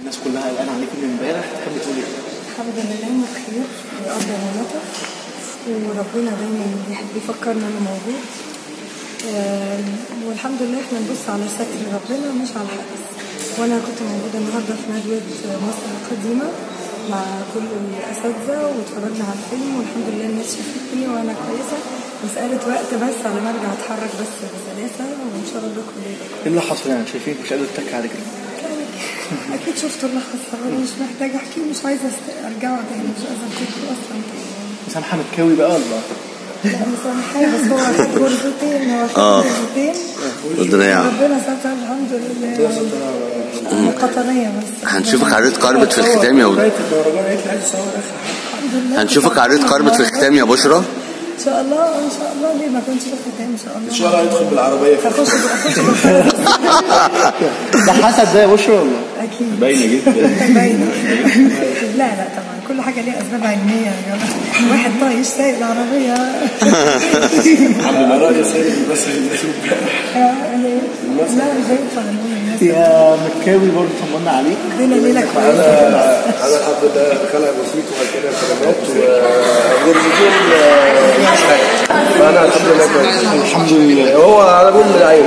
الناس كلها قلقانه عليكم من امبارح تحب تقولي إيه؟ الحمد لله بخير. ويقدر ولطف وربنا دايما بيحب يفكرنا إنه موجود. آم، والحمد لله إحنا نبص على ستر ربنا مش على الحدث وأنا كنت موجودة النهارده في ندوه مصر القديمة مع كل الأساتذة واتفرجنا على الفيلم والحمد لله الناس شافتني وأنا كويسة. مساله وقت بس على ما أرجع أتحرك بس بسلاسة وإن شاء الله كل إيه اللي حصل يعني؟ شايفين مش قادر اتك على رجلي أكيد شفتوا اللي حصل أنا مش محتاجه أحكي مش عايزة ارجعه تاني مش عايزة افتكره أصلا. تاني مسامحه متكاوي بقى ولا لا مسامحاه بس هو خد غرفتين هو خد آه. غرفتين والدنيا ربنا ستر الحمد لله. قطنية بس. هنشوفك عريض قربت في الختام يا ولد هنشوفك عريض قربت في الختام يا بشرى. إن شاء الله إن شاء الله. ليه ما كنتش في الختام؟ إن شاء الله. ان شاء الله يدخل بالعربية. ده حسد ده يا بشرى ولا؟ باينة جدا. باينة. لا لا طبعا. كل حاجة ليها اسباب علمية. يا جماعة واحد طايش سايق العربية. الحمد لله راجل سيد بس لا مش هينفع يا متكاوي برضه طمنا عليك. الدنيا ليلة كويسة. أنا أنا الحمد لله خلق بسيط وهكذا خدمات وغرفتين مش حاجة فأنا الحمد لله كويس. الحمد لله. هو على بول العين